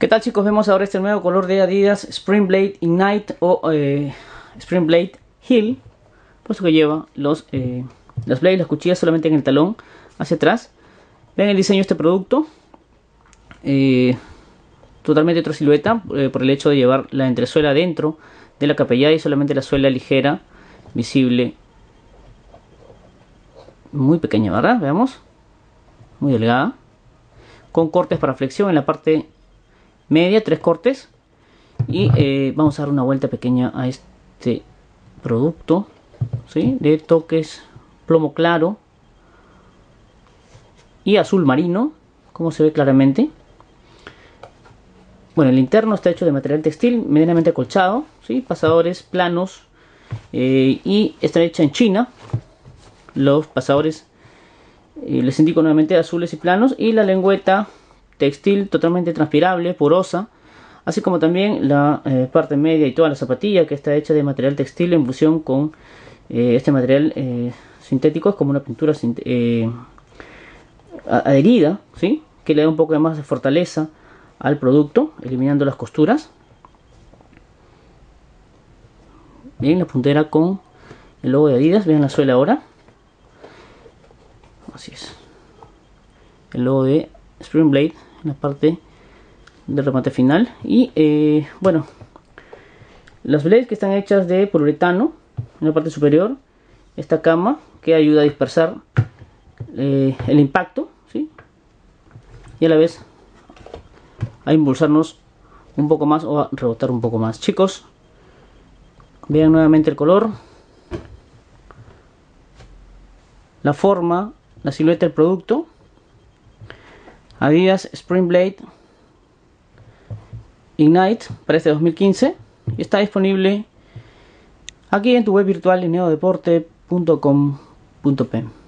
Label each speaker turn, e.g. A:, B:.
A: ¿Qué tal chicos? Vemos ahora este nuevo color de Adidas Spring Blade Ignite o eh, Spring Blade Hill. Puesto que lleva los, eh, las blades, las cuchillas solamente en el talón hacia atrás. Vean el diseño de este producto. Eh, totalmente otra silueta por el hecho de llevar la entresuela dentro de la capellada y solamente la suela ligera visible. Muy pequeña, ¿verdad? Veamos. Muy delgada. Con cortes para flexión en la parte media, tres cortes. Y eh, vamos a dar una vuelta pequeña a este producto. ¿sí? De toques plomo claro y azul marino, como se ve claramente. Bueno, el interno está hecho de material textil medianamente acolchado, ¿sí? pasadores planos eh, y está hecha en China. Los pasadores, eh, les indico nuevamente, azules y planos y la lengüeta textil totalmente transpirable, porosa, así como también la eh, parte media y toda la zapatilla que está hecha de material textil en fusión con eh, este material eh, sintético, es como una pintura adherida, ¿sí? que le da un poco de más de fortaleza al producto, eliminando las costuras. Bien, la puntera con el logo de Adidas, vean la suela ahora. Así es. El logo de Spring Blade la parte del remate final. Y eh, bueno las blades que están hechas de poliuretano en la parte superior esta cama que ayuda a dispersar eh, el impacto ¿sí? y a la vez a impulsarnos un poco más o a rebotar un poco más. Chicos vean nuevamente el color la forma la silueta del producto Adidas Spring Blade Ignite para este 2015 y está disponible aquí en tu web virtual lineodeporte.com.p